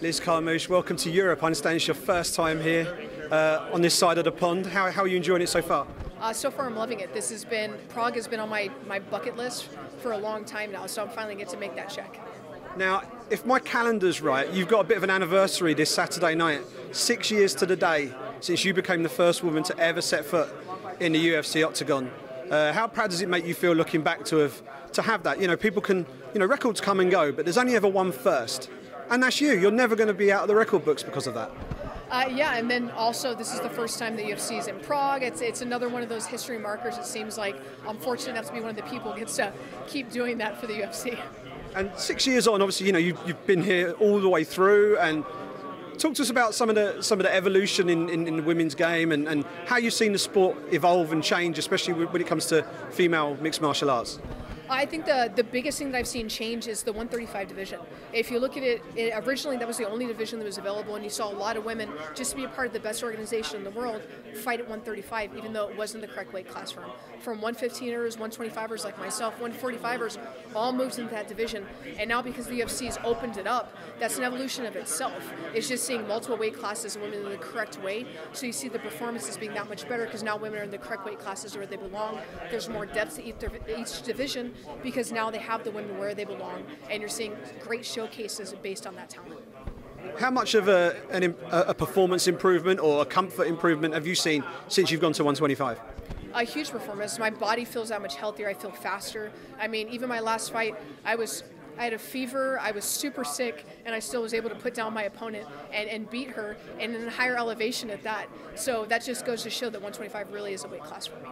Liz Carmouche, welcome to Europe. I understand it's your first time here uh, on this side of the pond. How, how, are you enjoying it so far? Uh, so far, I'm loving it. This has been Prague has been on my, my bucket list for a long time now, so I'm finally get to make that check. Now, if my calendar's right, you've got a bit of an anniversary this Saturday night. Six years to the day since you became the first woman to ever set foot in the UFC octagon. Uh, how proud does it make you feel looking back to have to have that? You know, people can, you know, records come and go, but there's only ever one first and that's you. You're never going to be out of the record books because of that. Uh, yeah, and then also this is the first time the UFC is in Prague. It's it's another one of those history markers. It seems like I'm fortunate enough to be one of the people who gets to keep doing that for the UFC. And six years on, obviously, you know you've, you've been here all the way through. And talk to us about some of the some of the evolution in, in, in the women's game and, and how you've seen the sport evolve and change, especially when it comes to female mixed martial arts. I think the the biggest thing that I've seen change is the 135 division. If you look at it, it, originally that was the only division that was available, and you saw a lot of women just to be a part of the best organization in the world fight at 135, even though it wasn't the correct weight class for them. From 115ers, 125ers like myself, 145ers, all moved into that division, and now because the UFC has opened it up, that's an evolution of itself. It's just seeing multiple weight classes and women in the correct weight, so you see the performances being that much better because now women are in the correct weight classes where they belong. There's more depth to each division because now they have the women where they belong, and you're seeing great showcases based on that talent. How much of a, an, a performance improvement or a comfort improvement have you seen since you've gone to 125? a huge performance. My body feels that much healthier. I feel faster. I mean, even my last fight, I was I had a fever, I was super sick, and I still was able to put down my opponent and, and beat her and in a higher elevation at that. So that just goes to show that 125 really is a weight class for me.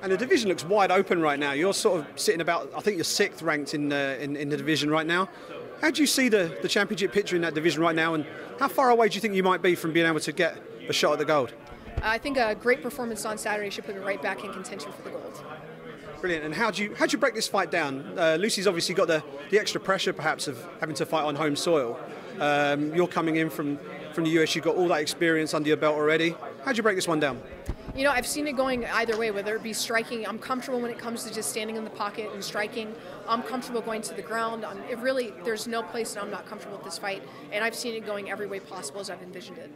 And the division looks wide open right now. You're sort of sitting about, I think you're sixth ranked in, uh, in, in the division right now. How do you see the, the championship picture in that division right now, and how far away do you think you might be from being able to get a shot at the gold? I think a great performance on Saturday should put me right back in contention for the gold. Brilliant. And how do you how do you break this fight down? Uh, Lucie's obviously got the, the extra pressure, perhaps, of having to fight on home soil. Um, you're coming in from from the US. You've got all that experience under your belt already. How do you break this one down? You know, I've seen it going either way, whether it be striking. I'm comfortable when it comes to just standing in the pocket and striking. I'm comfortable going to the ground. I'm, it really, there's no place that I'm not comfortable with this fight, and I've seen it going every way possible as I've envisioned it.